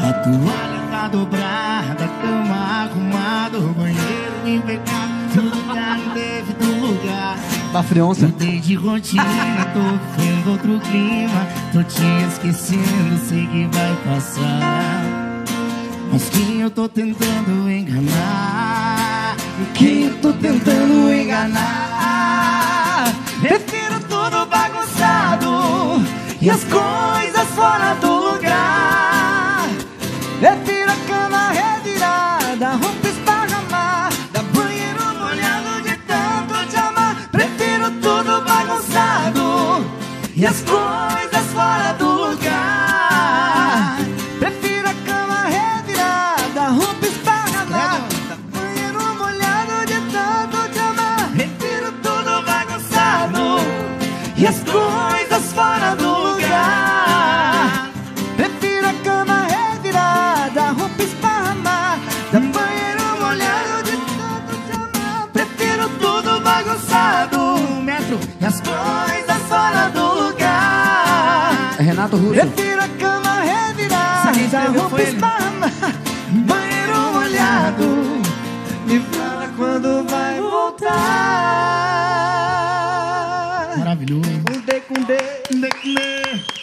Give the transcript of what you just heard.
Toalha tá dobrada, cama arrumada, banheiro impecável, tudo tá no devido lugar. Da Frionça. Mudei de rotina, tô vivendo outro clima, tô te esquecendo, sei que vai passar. Mas quem eu tô tentando enganar? Quem eu tô tentando enganar? Prefiro tudo bagunçado e as coisas Prefiro a cama revirada, roupa esparramada, banheiro molhado de tanto te amar. Prefiro tudo bagunçado e as coisas fora do lugar. Prefiro a cama revirada, roupa esparramada, banheiro molhado de tanto te amar. Prefiro tudo bagunçado e as coisas fora do lugar. dentro e as coisas fora do lugar. É Renato Russo. Prefiro a cama revirar. Sair da roupa esparramar. Banheiro molhado. Me fala quando vai voltar. Maravilhoso. Um D com D. Um D com D.